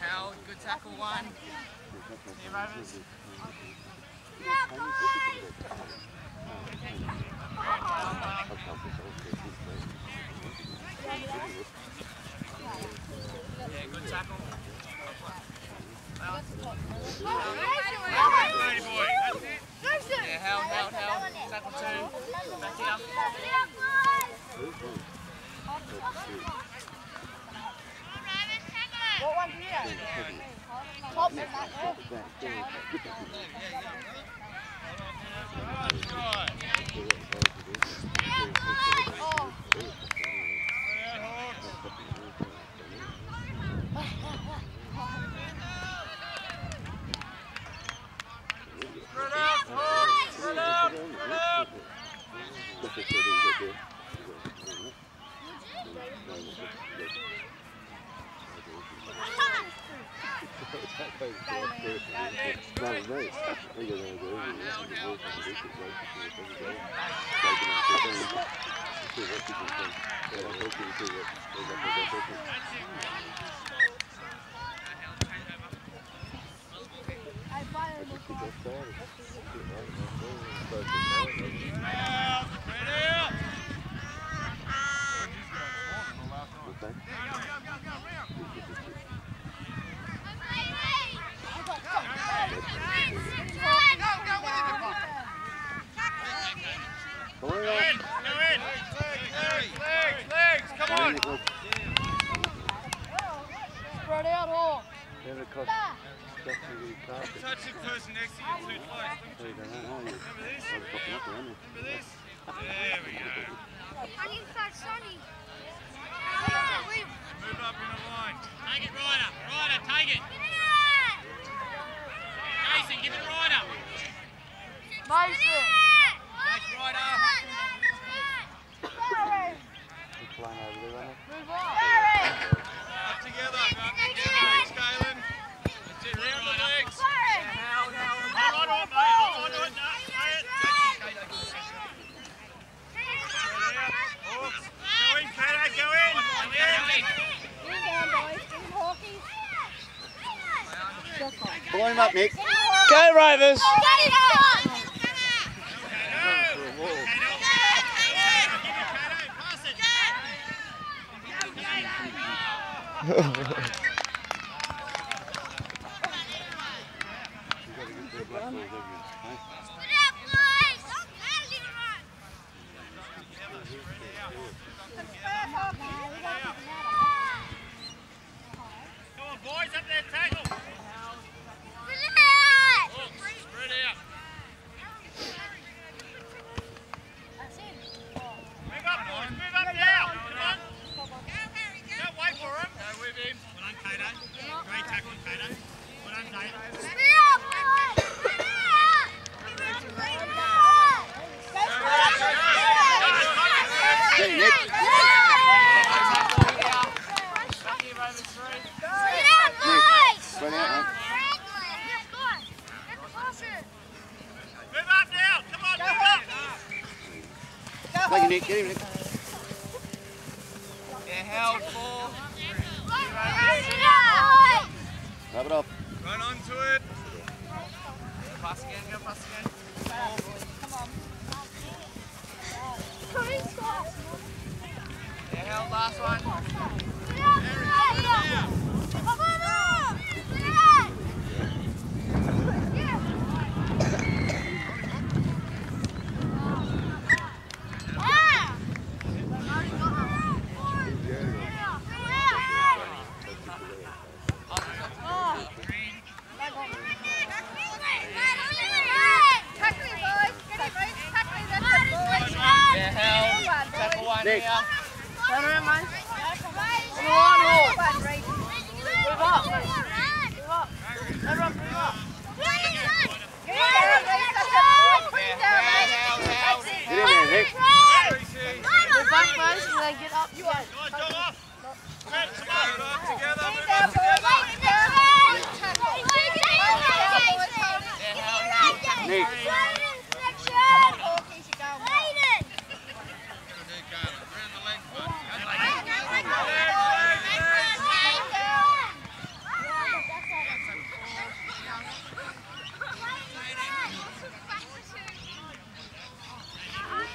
Howard, good tackle one. Here, Rovers. Yeah, good tackle. Yeah, held, held. Tackle two. Back here. What one's here? Top and that there. Oh, I fired There we go. Move up in line. Take it, Ryder. Ryder, take it. Jason, give it Ryder. Mason. Ryder. Move on. Up together. Up together. Scalen. That's it. Round the legs. Held, held. Hold on, mate. Hold on. No, play it. Hawks. Go in, Kato. Go in. Go in. Get down, boys. Get him, Hawkies. Pull him up, Nick. Go Rovers! Come on, boys. Up there. Tackle. Spread out. Move up, boys. Move up now. Come on. Don't wait for him. Go with him. Well done, Kato. Great tackle, Kato. Well done, Dave. Hey, Nick. Back here, Rovers three. Spread out, Move up now. Come on, move up. Nick. Get him, Nick. Held four. Rub it off. Run onto it. Pass again, go pass again. Yeah, held last one. Yeah,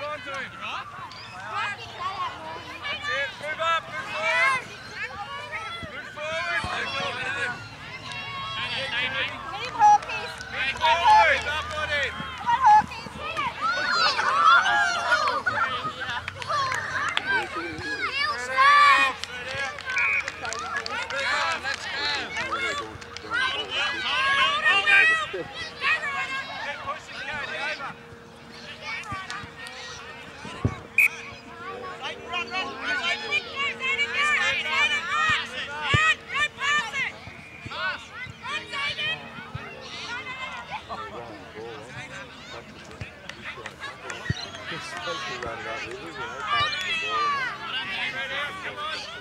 hold on to him. That's it. Move up. Move forward. Move forward. Move forward. Move forward. Move forward. Thank you,